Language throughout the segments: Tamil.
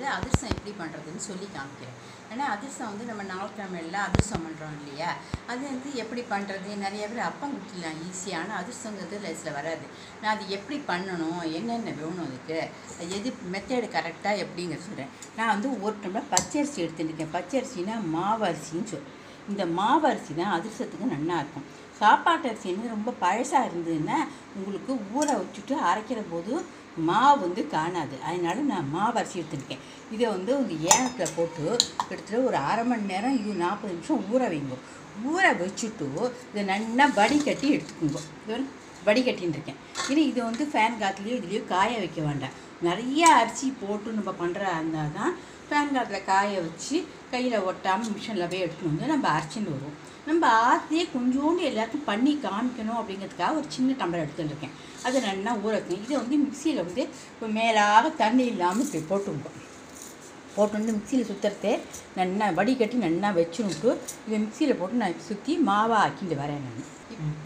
வந்து அதிரசம் எப்படி பண்ணுறதுன்னு சொல்லி காமிக்கிறேன். ஏன்னா அதிரசம் வந்து நம்ம நாள்கிழமையில அதிரசம் பண்ணுறோம் இல்லையா? அது வந்து எப்படி பண்ணுறது நிறைய பேர் அப்பம் குட்டிலாம் ஈஸியான அதிரசங்கிறது லைஸில் வராது. நான் அது எப்படி பண்ணணும்? என்னென்ன வேணும் அதுக்கு? எது மெத்தேடு கரெக்டாக எப்படிங்க சொல்கிறேன் நான் வந்து ஒரு டம்ளர் பச்சரிசி எடுத்துருக்கேன் பச்சரிசினா மாவரிசின்னு அரிசின்னு சொல் இந்த மாவு அரிசி தான் அதிரசத்துக்கு நல்லா இருக்கும். சாப்பாட்டு அரிசி வந்து ரொம்ப பழசாக இருந்ததுன்னா உங்களுக்கு ஊற வச்சுட்டு அரைக்கிற போது மாவு வந்து காணாது. அதனால நான் மாவு அரிசி எடுத்துருக்கேன். இதை வந்து இந்த ஏனத்தில் போட்டு கிட்டத்தட்ட ஒரு அரை மணி நேரம் இது நாற்பது நிமிஷம் ஊற வைங்க. ஊற வச்சுட்டு இதை நல்லா வடிகட்டி எடுத்துக்கோங்க. இது வந்து வடிகட்டின்னு இருக்கேன். இனி இது வந்து ஃபேன் காற்றுலையோ இதுலேயோ காய வைக்க வேண்டாம். நிறைய அரிசி போட்டு நம்ம பண்ணுறதா இருந்தால் தான் ஃபேன் காற்றுல காய வச்சு கையில் ஒட்டாமல் மிஷினில் போய் எடுத்துன்னு வந்து நம்ம அரைச்சின்னு வருவோம். நம்ம ஆற்றுலேயே கொஞ்சோண்டு எல்லாருக்கும் பண்ணி காமிக்கணும் அப்படிங்கிறதுக்காக ஒரு சின்ன டம்ளர் எடுத்துட்டுருக்கேன் அதை நல்லா ஊற வைக்கணும். இதை வந்து மிக்சியில் வந்து இப்போ மேலாக தண்ணி இல்லாமல் இப்படி போட்டுவிடும் போட்டு வந்து மிக்சியில் சுற்றுறதே நல்லா வடிகட்டி நல்லா வச்சுன்னுட்டு இதை மிக்சியில் போட்டு நான் சுற்றி மாவாக ஆக்கிட்டு வரேன் நான்.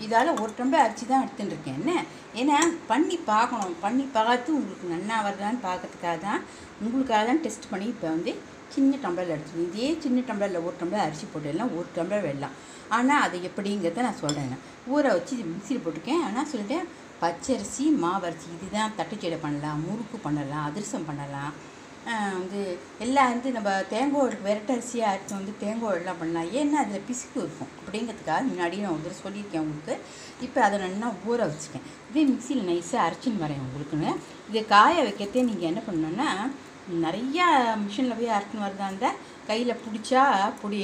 இதால் ஒரு டம்ளர் அரிசி தான் எடுத்துட்டுருக்கேன் என்ன? ஏன்னா பண்ணி பார்க்கணும். பண்ணி பார்த்து உங்களுக்கு நல்லா வருதான்னு பார்க்கறதுக்காக தான் உங்களுக்காக தான் டெஸ்ட் பண்ணி இப்போ வந்து சின்ன டம்ளரில் எடுத்துக்கணும் இதே சின்ன டம்ளரில் ஒரு டம்ளர் அரிசி போட்டுடலாம் ஒரு டம்ளர் வெள்ளம். ஆனால் அது எப்படிங்கிறத நான் சொல்கிறேன் ஊற வச்சு மிக்சியில் போட்டிருக்கேன். ஆனால் சொல்லிட்டேன் பச்சரிசி மாவரிசி இதுதான் தட்டுச்சீடை பண்ணலாம் முறுக்கு பண்ணலாம் அதிரசம் பண்ணலாம். வந்து எல்லாம் வந்து நம்ம தேங்காய் விரட்டரிசியாக அரைச்சி வந்து தேங்காய் எல்லாம் பண்ணலாம் ஏன்னா அதில் பிசுக்கு இருக்கும். அப்படிங்கிறதுக்காக முன்னாடியே நான் ஒரு சொல்லியிருக்கேன் உங்களுக்கு. இப்போ அதை நல்லா ஊற வச்சுக்கேன் இதே மிக்சியில் நைஸாக அரைச்சின்னு வரேன் உங்களுக்குன்னு. இதை காய வைக்கிறதே நீங்கள் என்ன பண்ணணுன்னா நிறையா மிஷினில் போய் அரைக்கணும் வரதா இருந்தால் கையில் பிடிச்சா பிடி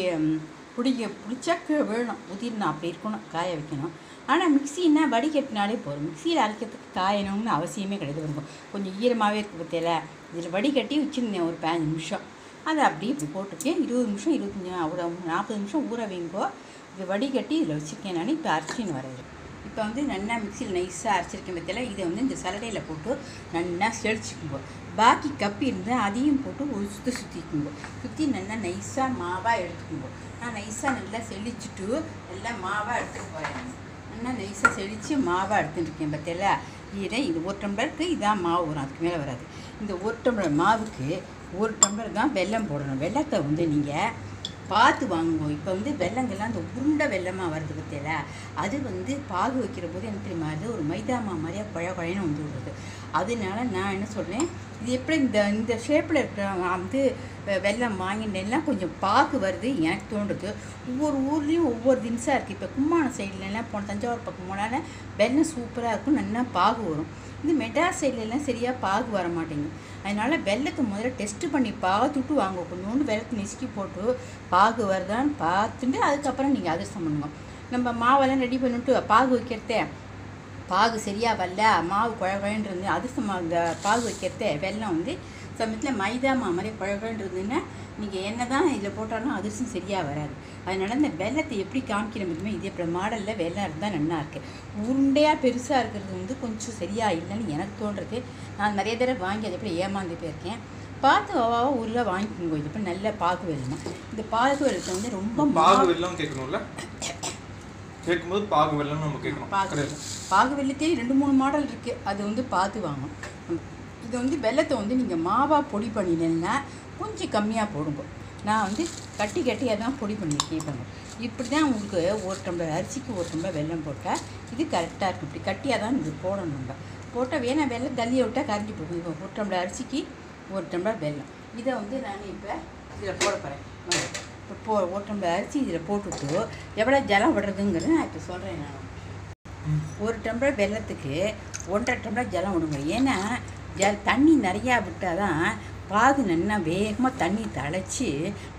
பிடிக்க பிடிச்சா கீழே விழணும் உதிரணும் அப்படி இருக்கணும் காய வைக்கணும். ஆனால் மிக்சின்னா வடிகட்டினாலே போதும். மிக்சியில் அரைக்கிறதுக்கு காயணும்னு அவசியமே கிடையாது. இருக்கும் கொஞ்சம் ஈரமாகவே இருக்குது பற்றியில இதில் வடிகட்டி வச்சுருந்தேன் ஒரு பதினஞ்சு நிமிஷம். அதை அப்படியே இப்படி போட்டுருக்கேன் இருபது நிமிஷம் இருபத்தஞ்சி ஒரு நாற்பது நிமிஷம் ஊற வைங்கோ. இது வடிகட்டி இதில் வச்சுருக்கேன் நான். இப்போ அரைச்சின்னு வரேன். இப்போ வந்து நல்லா மிக்சியில் நைஸாக அரைச்சிருக்கேன் பற்றியில இதை வந்து இந்த சலடையில் போட்டு நல்லா செழிச்சுக்குவோம் பாக்கி கப்பி இருந்தால் அதையும் போட்டு ஒரு சுற்றி சுற்றிக்குங்க சுற்றி நல்லா நைஸாக மாவாக எடுத்துக்குங்க. நான் நைஸாக நல்லா செழிச்சிட்டு நல்லா மாவாக எடுத்துட்டு போகிறேன் நல்லா நைஸாக செழித்து மாவாக எடுத்துட்டுருக்கேன் இருக்கேன் இதை இது ஒரு டம்ளருக்கு இதான் மாவு வரும். அதுக்கு மேலே வராது. இந்த ஒரு டம்ளர் மாவுக்கு ஒரு டம்ளர் தான் வெல்லம் போடணும். வெல்லத்தை வந்து நீங்கள் பார்த்து வாங்குவோம் இப்போ வந்து வெள்ளங்கள்லாம் அந்த உருண்டை வெள்ளமாக வருது பற்றியில அது வந்து பாகு வைக்கிற போது எனக்கு தெரியுமா? அது ஒரு மைதா மா மாதிரியாக குழ குழைன்னு வந்து விடுறது அதனால நான் என்ன சொல்கிறேன் இது எப்படி இந்த இந்த ஷேப்பில் இருக்கிற வந்து வெள்ளம் வெல்லம் கொஞ்சம் பாகு வருது எனக்கு தோன்றுது. ஒவ்வொரு ஊர்லேயும் ஒவ்வொரு தினசாக இருக்குது இப்போ கும்மாணம் சைட்லலாம் போன தஞ்சாவூர் பக்கம் போனால் வெல்லம் சூப்பராக இருக்கும் நல்லா பாகு வரும். இந்த மெட்ராஸ் சைட்லலாம் சரியாக பாகு வர மாட்டேங்குது. அதனால் வெள்ளத்தை முதல்ல டெஸ்ட்டு பண்ணி பார்த்துட்டு வாங்க. கொஞ்சோண்டு வெள்ளத்தை நெசுக்கி போட்டு பாகு வருதான்னு பார்த்துட்டு அதுக்கப்புறம் நீங்கள் அதிர்ஷ்டம் பண்ணுங்க. நம்ம மாவெல்லாம் ரெடி பண்ணிட்டு பாகு வைக்கிறதே பாகு சரியாக வரல மாவு குழகுழன்னு இருந்து அதிர்ஷ்டம் இந்த பாகு வைக்கிறதே வெல்லம் வந்து சமயத்தில் மைதா மா மாதிரி குழகுழன்னு இருந்ததுன்னா நீங்கள் என்ன தான் இதில் போட்டாலும் அதிர்ஷ்டம் சரியாக வராது. அதனால இந்த வெள்ளத்தை எப்படி காமிக்கிற முடியுமோ இதே இப்போ மாடலில் வெள்ளம் இருந்தால் நல்லா இருக்குது உருண்டையாக பெருசாக இருக்கிறது வந்து கொஞ்சம் சரியாக இல்லைன்னு எனக்கு தோன்றுறது நான் நிறைய தடவை வாங்கி அதை எப்படி ஏமாந்து போயிருக்கேன். பார்த்து அவாவா ஊரில் வாங்கிக்கோங்க. இது இப்போ நல்ல பாகு வெள்ளம் இந்த பாகு வெள்ளத்தை வந்து ரொம்ப பாகு மா- வெல்லம் கேட்கணும்ல? கேட்கும்போது பாகு வெல்லம் நம்ம கேட்கணும். பாகு கிடையாது. பாகு வெள்ளத்தையே ரெண்டு மூணு மாடல் இருக்குது அது வந்து பார்த்து வாங்கணும். இது வந்து வெள்ளத்தை வந்து நீங்கள் மாவாக பொடி பண்ணினீங்கன்னா கொஞ்சம் கம்மியாக போடுங்க. நான் வந்து கட்டி கட்டியாக தான் பொடி பண்ணியிருக்கேன் இப்போ இப்படி தான் உங்களுக்கு ஒரு டம்ளர் அரிசிக்கு ஒரு டம்ளர் வெல்லம் போட்டால் இது கரெக்டாக இருக்கும். இப்படி கட்டியாக தான் இது போடணும் நம்ம. போட்டால் வேணா வெள்ளம் தள்ளியை விட்டால் கரைஞ்சி போகும். இப்போ ஒரு டம்ளர் அரிசிக்கு ஒரு டம்ளர் வெல்லம். இதை வந்து நான் இப்போ இதில் போட போகிறேன் இப்போ போ ஒரு அரிசி இதில் போட்டுவிட்டு எவ்வளோ ஜலம் விடுறதுங்கிறத நான் இப்போ சொல்கிறேன் நான். ஒரு டம்ளர் வெல்லத்துக்கு ஒன்றரை டம்ளர் ஜலம் விடுங்க. ஏன்னா ஜ தண்ணி நிறையா விட்டால் தான் பாகு நல்லா வேகமாக தண்ணி தழைச்சி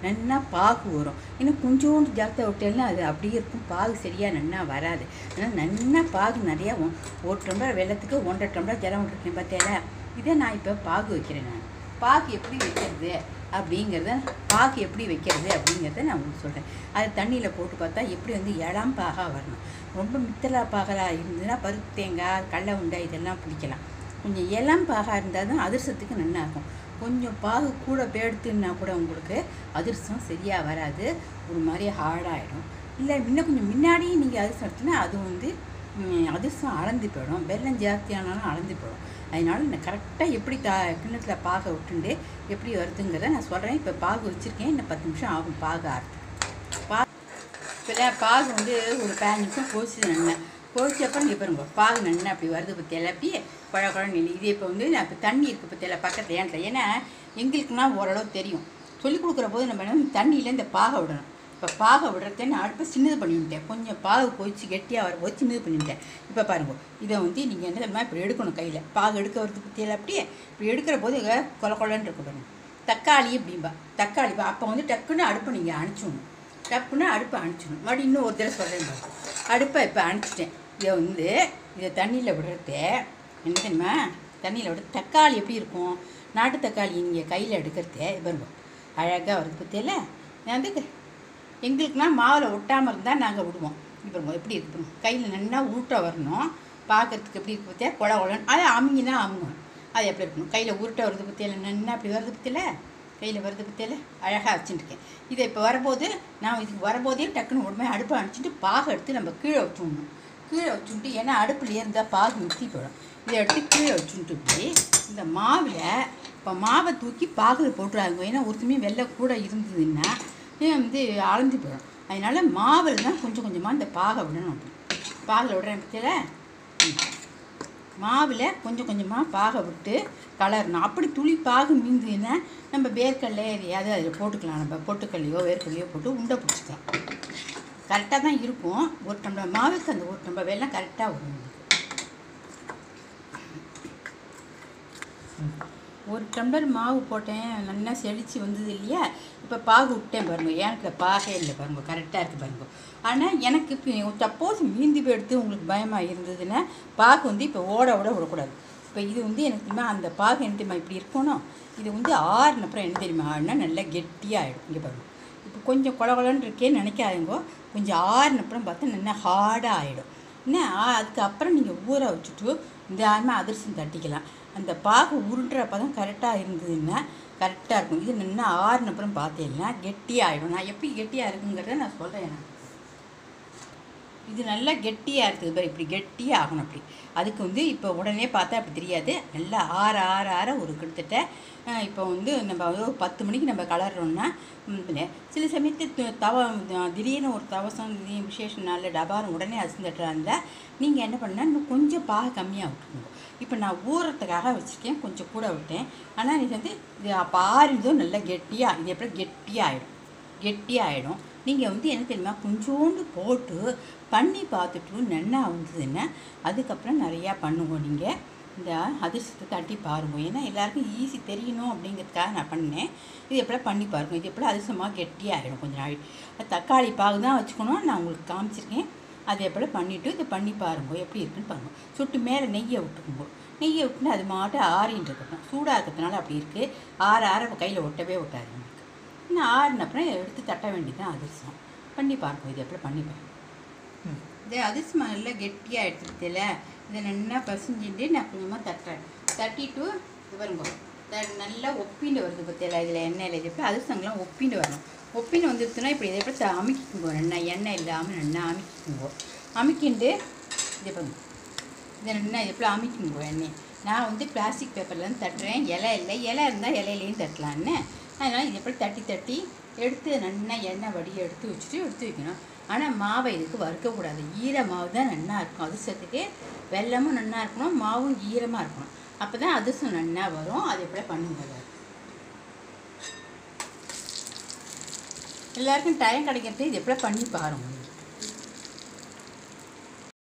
நல்லா பாகு வரும். ஏன்னா கொஞ்சோண்டு ஜலத்தை விட்டேன்னா அது அப்படியே இருக்கும். பாகு சரியாக நல்லா வராது. அதனால் நல்லா பாகு நிறையா வரும். ஒரு டம்ளர் வெல்லத்துக்கு ஒன்றரை டம்ளர் ஜலம் விட்டுருக்கேன் பார்த்தியால இதை நான் இப்போ பாகு வைக்கிறேன் நான். பாகு எப்படி வைக்கிறது? அப்படிங்கிறத பாகு எப்படி வைக்கிறது அப்படிங்கிறத நான் உங்களுக்கு சொல்கிறேன் அது தண்ணியில் போட்டு பார்த்தா எப்படி வந்து இளம் பாகா வரணும். ரொம்ப மித்தலா பாகலாக இருந்ததுன்னா பருப்பு தேங்காய் கடலை உண்டை இதெல்லாம் பிடிக்கலாம். கொஞ்சம் இளம் பாகா இருந்தால் தான் அதிர்சத்துக்கு நல்லாயிருக்கும். கொஞ்சம் பாகு கூட பேடுத்துன்னா கூட உங்களுக்கு அதிர்சம் சரியாக வராது. ஒரு மாதிரி ஹார்டாகிடும் இல்லை இன்னும் கொஞ்சம் முன்னாடியே நீங்கள் அதிர்சம் எடுத்தீங்கன்னா அது வந்து அதிர்ஷ்டம் அதிர்சம் அளந்து போயிடும். வெள்ளம் ஜாஸ்தியானாலும் அளந்து போயிடும். அதனால நான் கரெக்டாக எப்படி தா கிண்ணத்தில் பாகை விட்டுண்டு எப்படி வருதுங்கிறத நான் சொல்கிறேன் இப்போ பாகு வச்சுருக்கேன். இன்னும் பத்து நிமிஷம் ஆகும் பாகு ஆறுது பா இப்போ பாகு வந்து ஒரு பதினஞ்சு நிமிஷம் கொதிச்சு நன்னேன் கொதிச்ச அப்புறம் இங்கே பாருங்க பாகு நின்று அப்படி வருது இப்போ திளப்பி குழ குழன்னு நின்று இது இப்போ வந்து நான் இப்போ தண்ணி இருக்குது இப்போ தெல பக்கத்தில் ஏன்ட்ட. ஏன்னா எங்களுக்குன்னா ஓரளவு தெரியும். சொல்லிக் கொடுக்குற போது நம்ம தண்ணியில் இந்த பாகை விடணும். இப்போ பாகை விடுறதே நான் அடுப்பை சின்னது பண்ணிவிட்டேன் கொஞ்சம் பாகு கொதிச்சு கெட்டியாக வரும்போது சின்னது பண்ணிவிட்டேன் இப்போ பாருங்க இதை வந்து நீங்கள் என்ன தெரியுமா இப்படி எடுக்கணும் கையில். பாகு எடுக்க வரது பற்றியில் அப்படியே இப்படி எடுக்கிற போது கொல கொலன்னு இருக்கு தக்காளி அப்படிம்பா தக்காளி அப்போ வந்து டக்குன்னு அடுப்பை நீங்கள் அணைச்சிடணும். டப்புன்னு அடுப்பை அணைச்சிடணும். மறுபடியும் இன்னும் ஒரு தடவை சொல்கிறேன் அடுப்பை இப்போ அணைச்சிட்டேன். இதை வந்து இதை தண்ணியில் விடுறது என்ன தெரியுமா தண்ணியில் விட தக்காளி எப்படி இருக்கும்? நாட்டு தக்காளி நீங்கள் கையில் எடுக்கிறதே இது பாருங்க. அழகாக வருது பற்றியில் நான் வந்து எங்களுக்குனா மாவில் ஒட்டாமல் இருந்தால் நாங்கள் விடுவோம். இப்போ எப்படி இருக்கணும் கையில் நல்லா உருட்ட வரணும். பார்க்கறதுக்கு எப்படி இருக்கு பற்றியா குழ குழன்னு. அது அமுங்கினா அமுங்கணும் அது எப்படி இருக்கணும்? கையில் உருட்ட வருது பற்றியில நல்லா அப்படி வருது பற்றியில கையில் வருது பற்றியில அழகாக வச்சுட்டுருக்கேன் இதை இப்போ வரும்போது நான் இதுக்கு வரும்போதே டக்குன்னு உடனே அடுப்பை அணைச்சிட்டு பாகை எடுத்து நம்ம கீழே வச்சுடணும். கீழே வச்சுட்டு ஏன்னா அடுப்பில் இருந்தால் பாகு முத்தி போயிடும். இதை எடுத்து கீழே வச்சுட்டு இப்படி இந்த மாவில் இப்போ மாவை தூக்கி பாகில் போட்டுறாங்க ஏன்னா ஒருத்தமே வெள்ளை கூட இருந்ததுன்னா வந்து அளந்து போயிடும். அதனால மாவில் தான் கொஞ்சம் கொஞ்சமாக இந்த பாகை விடணும் அப்படி. பாகில் விடுறேன் பற்றியில மாவில் கொஞ்சம் கொஞ்சமாக பாகை விட்டு கலரணும். அப்படி துளி பாகு மீந்துன்னா நம்ம வேர்க்கடலை எதையாவது அதில் போட்டுக்கலாம். நம்ம பொட்டுக்கல்லையோ வேர்க்கல்லையோ போட்டு உண்டை பிடிச்சிக்கலாம். கரெக்டாக தான் இருக்கும். ஒரு டம்ளர் மாவுக்கு அந்த ஒரு டம்ளர் வெள்ளம் கரெக்டாக வரும். ஒரு டம்ளர் மாவு போட்டேன். நல்லா செழிச்சு வந்தது இல்லையா? இப்போ பாகு விட்டேன் பாருங்க. எனக்கு பாகே இல்லை பாருங்க. கரெக்டாக இருக்குது பாருங்க. ஆனால் எனக்கு இப்போ சப்போஸ் மீந்தி போய் எடுத்து உங்களுக்கு பயமாக இருந்ததுன்னா பாகு வந்து இப்போ ஓட ஓட விடக்கூடாது. இப்போ இது வந்து எனக்கு தெரியுமா அந்த பாகு என்ன தெரியுமா இப்படி இருக்கணும்? இது வந்து ஆறுன அப்புறம் என்ன தெரியுமா ஆறுனா நல்லா கெட்டியாகிடும் இங்கே பாருங்க. இப்போ கொஞ்சம் கொல இருக்கேன்னு நினைக்காதீங்கோ. கொஞ்சம் ஆறுன அப்புறம் பார்த்தா நல்லா ஹார்டாக ஆகிடும் என்ன? ஆ- அதுக்கப்புறம் நீங்கள் ஊற வச்சுட்டு இந்த ஆறுமே அதிர்சம் தட்டிக்கலாம். அந்த பாகு உருண்டுறப்ப தான் கரெக்டாக இருந்ததுன்னா கரெக்டாக இருக்கும். இது நின்று ஆறுனப்புறம் பார்த்தீங்கன்னா கெட்டியாகிடும் நான் எப்படி கெட்டியாக இருக்குங்கிறத நான் சொல்கிறேன் நான் இது நல்லா கெட்டியாக இருக்குது பாரு இப்படி கெட்டியாக ஆகணும் அப்படி. அதுக்கு வந்து இப்போ உடனே பார்த்தா அப்படி தெரியாது. நல்லா ஆற ஆற ஆற ஒரு கிட்டத்தட்ட இப்போ வந்து நம்ம வந்து ஒரு பத்து மணிக்கு நம்ம கலர்றோம்னா சில சமயத்து தவ திடீர்னு ஒரு தவசம் திடீர்னு விசேஷ நாளில் டபாரம் உடனே அரிசி இருந்தால் நீங்கள் என்ன பண்ணால் இன்னும் கொஞ்சம் பாக கம்மியாக விட்டுருங்க. இப்போ நான் ஊறத்துக்காக வச்சுருக்கேன் கொஞ்சம் கூட விட்டேன். ஆனால் இது வந்து இது பாரிதும் நல்லா கெட்டியாக இது எப்படி கெட்டியாகிடும் கெட்டியாகிடும் நீங்கள் வந்து என்ன தெரியுமா கொஞ்சோண்டு போட்டு பண்ணி பார்த்துட்டு நல்லா வந்ததுன்னா அதுக்கப்புறம் நிறையா பண்ணுவோம் நீங்கள் இந்த அதிர்ஷ்டத்தை தட்டி பாருங்க. ஏன்னா எல்லாருக்கும் ஈஸி தெரியணும் அப்படிங்கிறதுக்காக நான் பண்ணேன். இது எப்படிலாம் பண்ணி பாருங்க. இது எப்படிலாம் அதிர்ஷ்டமாக கெட்டியாகிடும் கொஞ்சம் நாள். தக்காளி பாகு தான் வச்சுக்கணும். நான் உங்களுக்கு காமிச்சிருக்கேன். அதை எப்படி பண்ணிவிட்டு இதை பண்ணி பாருங்க. எப்படி இருக்குன்னு பாருங்க. சுட்டு மேலே நெய்யை விட்டுக்குங்க. நெய்யை விட்டுன்னு அது மாட்டு ஆறின்னு இருக்கட்டும் சூடாக இருக்கிறதுனால அப்படி இருக்குது ஆற ஆற கையில் ஒட்டவே ஒட்டாது இன்னும் ஆறுன அப்புறம் எடுத்து தட்ட வேண்டியதுதான் அதிர்சம் பண்ணி பார்ப்போம் இது எப்படி பண்ணி பார்ப்போம் இது அதிர்சம் நல்லா கெட்டியாக எடுத்துருத்தில இதை நல்லா பசிஞ்சுட்டு நான் கொஞ்சமாக தட்டுறேன். தட்டிட்டு இது பாருங்க. நல்லா ஒப்பிண்டு வருது பற்றியில இதில் எண்ணெயில். இது எப்படி அதிர்சங்கெலாம் ஒப்பிண்டு வரணும். ஒப்பிண்டு வந்துருச்சுன்னா இப்படி இதை எப்படி அமுக்கிக்குங்க. நல்லா எண்ணெய் இல்லாமல் நல்லா அமுக்கிக்குங்க. அமுக்கிண்டு இது பாருங்க. இதை நல்லா இது எப்படி அமுக்கிக்குங்க எண்ணெய். நான் வந்து பிளாஸ்டிக் பேப்பர்லேருந்து தட்டுறேன். இலை இல்லை. இலை இருந்தால் இலையிலையும் தட்டலான்னு அதனால் இது எப்படி தட்டி தட்டி எடுத்து நல்லா எண்ணெய் வடி எடுத்து வச்சுட்டு எடுத்து வைக்கணும். ஆனால் மாவை இதுக்கு வறுக்கக்கூடாது ஈர மாவு தான் நல்லா இருக்கும். அதிர்ஷ்டத்துக்கு வெல்லமும் நல்லா இருக்கணும். மாவும் ஈரமாக இருக்கணும். அப்போ தான் அதிர்ஷ்டம் நல்லா வரும். அது எப்படி பண்ணுங்க? எல்லாருக்கும் டைம் கிடைக்கிறது இது எப்படி பண்ணி பாருங்கள்